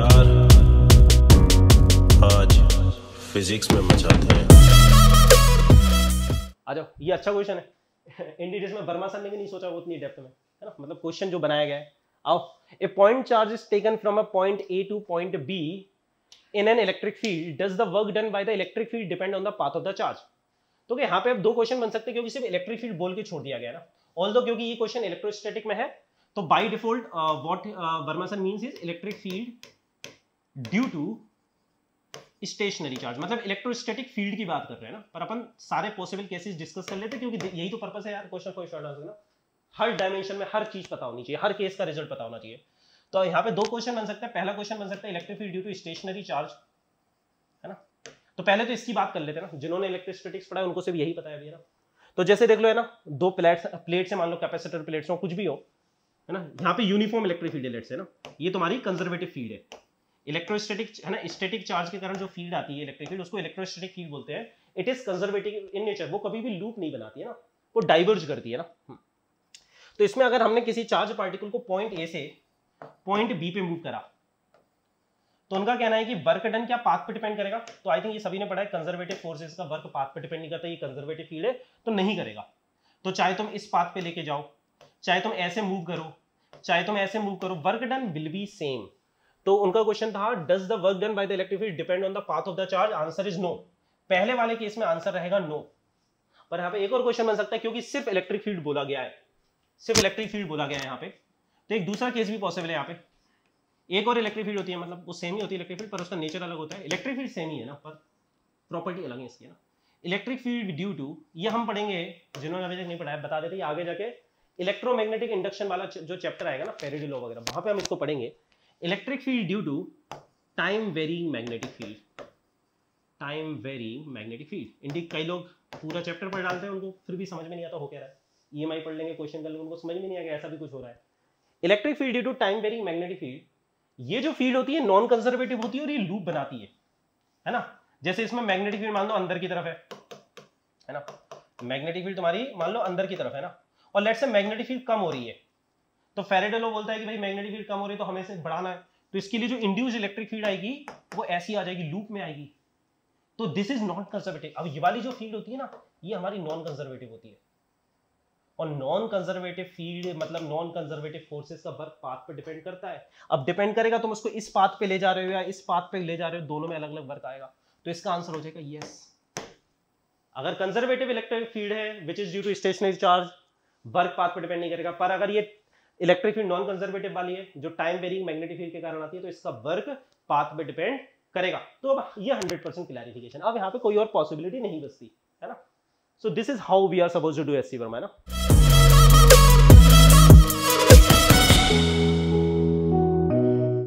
यार आज फिजिक्स में मचाते हैं। आ जाओ, ये अच्छा क्वेश्चन है। इंडिडेस में वर्मा सर ने भी नहीं सोचा वो उतनी डेप्थ में, है ना? मतलब क्वेश्चन जो बनाया गया है। आओ a point charge is taken from a point A to point B in an electric field does the work done by the electric field depend on the path of the charge तो यहाँ पे अब दो question बन सकते हैं, क्योंकि सिर्फ़ इलेक्ट्रिक फ़ील्ड बोल के छोड़ दिया गया ना। ऑल दो क्योंकि ये क्वेश्चन इलेक्ट्रोस्टैटिक में है तो by default what Varma sir means is electric field due to stationary charge मतलब इलेक्ट्रोस्टैटिक फ़ील्ड की बात कर रहे हैं ना, पर अपन सारे पॉसिबल केसेस डिस्कस कर लेते क्योंकि यही तो पर्पस है यार क्वेश्चन को शॉर्ट आंसर ना। हर डायमेंशन में हर चीज़ पता होनी चाहिए, हर केस का रिज़ल्ट पता होना चाहिए। तो यहाँ पे दो क्वेश्चन बन सकते हैं। पहला क्वेश्चन बन सकता है electric field due to stationary charge है ना? तो पहले तो इसकी बात कर लेते हैं ना। जिन्होंने इलेक्ट्रोस्टैटिक्स पढ़ा है, उनको सिर्फ़ यही पता है अभी ना? तो जैसे देख लो, है ना, दो प्लेट्स प्लेट से मान लो कैपेसिटर प्लेट्स हो, कुछ भी हो, है ना? यहाँ पे यूनिफॉर्म इलेक्ट्रिक फ़ील्ड है ना? ये तुम्हारी कंजर्वेटिव फ़ील्ड है। इलेक्ट्रोस्टैटिक, है ना स्टैटिक चार्ज के कारण जो फ़ील्ड आती है इलेक्ट्रिक फ़ील्ड उसको इलेक्ट्रोस्टैटिक फ़ील्ड बोलते हैं। It is conservative in nature वो कभी भी लूप नहीं बनाती है ना, वो डाइवर्ज करती है ना। हम्म। तो इसमें अगर हमने किसी चार्ज पार्टिकल को पॉइंट ए से पॉइंट बी पे मूव करा तो उनका कहना है कि वर्क डन क्या पाथ पे डिपेंड करेगा? तो आई थिंक ये सभी ने पढ़ा है कंजर्वेटिव फोर्सेस का वर्क पाथ पे डिपेंड नहीं करता, ये कंजर्वेटिव फ़ील्ड है तो नहीं करेगा। तो चाहे तुम इस पाथ पे लेके जाओ, चाहे तुम ऐसे मूव करो, चाहे तुम ऐसे मूव करो work done will be same तो उनका क्वेश्चन था does the work done by the electric field depend on the path of the charge answer is no पहले वाले केस में आंसर रहेगा नो पर यहाँ पे एक और क्वेश्चन बन सकता है, क्योंकि सिर्फ़ इलेक्ट्रिक फ़ील्ड बोला गया है। सिर्फ़ इलेक्ट्रिक फ़ील्ड बोला गया है यहाँ पे। तो एक दूसरा केस भी पॉसिबल है यहाँ पे। एक और इलेक्ट्रिक फ़ील्ड होती है मतलब वो सेम ही होती है इलेक्ट्रिक फ़ील्ड पर उसका नेचर अलग होता है। इलेक्ट्रिक फ़ील्ड सेम ही है ना, पर प्रॉपर्टी अलग है इसकी ना। इलेक्ट्रिक फ़ील्ड ड्यू टू ये हम पढ़ेंगे, जिन्होंने अभी तक नहीं पढ़ाया, बता देते आगे जाके इलेक्ट्रोमैग्नेटिक इंडक्शन वाला जो चैप्टर आएगा ना फेरेडी लॉ वगैरह, वहाँ पे हम इसको पढ़ेंगे। Electric field due to time varying magnetic field time varying magnetic field Indic कई लोग पूरा चैप्टर पढ़ डालते हैं उनको, फिर भी समझ में नहीं आता, हो क्या रहा है? ईएमआई पढ़ लेंगे क्वेश्चन कर लेंगे, उनको समझ में नहीं आएगा ऐसा भी कुछ हो रहा है। Electric field due to time varying magnetic field ये जो फ़ील्ड होती है नॉन कंजर्वेटिव होती है और ये लूप बनाती है। है ना? जैसे इसमें मैग्नेटिक फ़ील्ड मान लो अंदर की तरफ़ है। है ना? मैग्नेटिक फ़ील्ड तुम्हारी, मान लो अंदर की तरफ़ है ना? और लेट्स से मैग्नेटिक फ़ील्ड कम हो रही है। तो फेरेडे लॉ बोलता है कि भाई मैग्नेटिक फ़ील्ड कम हो रही है तो हमें इसे बढ़ाना है। तो इसके लिए जो इंड्यूस इलेक्ट्रिक फ़ील्ड आएगी, वो ऐसी आ जाएगी लूप में आएगी। तो दिस इज़ नॉट कंजर्वेटिव अब ये वाली जो फ़ील्ड होती है ना, ये हमारी नॉन कंजर्वेटिव होती है। और नॉन कंजर्वेटिव फ़ील्ड मतलब नॉन कंजर्वेटिव फोर्सेस का वर्क पाथ पे डिपेंड करता है। अब डिपेंड करेगा, तुम उसको इस पाथ पे ले जा रहे हो या इस पाथ पे ले जा रहे हो, दोनों में अलग अलग वर्क आएगा। तो इसका आंसर हो जाएगा यस अगर कंजर्वेटिव इलेक्ट्रिक फ़ील्ड है which is due to stationary charge work path पे डिपेंड नहीं करेगा। पर अगर ये इलेक्ट्रिक फ़ील्ड नॉन कंजर्वेटिव वाली है, जो टाइम वेरिंग मैग्नेटिक फ़ील्ड के कारण आती है तो इसका वर्क पाथ पे डिपेंड करेगा। तो अब ये 100% क्लैरिफिकेशन अब यहाँ पे कोई और पॉसिबिलिटी नहीं बचती, है ना? So this is how we are suppose to do S C Verma है ना?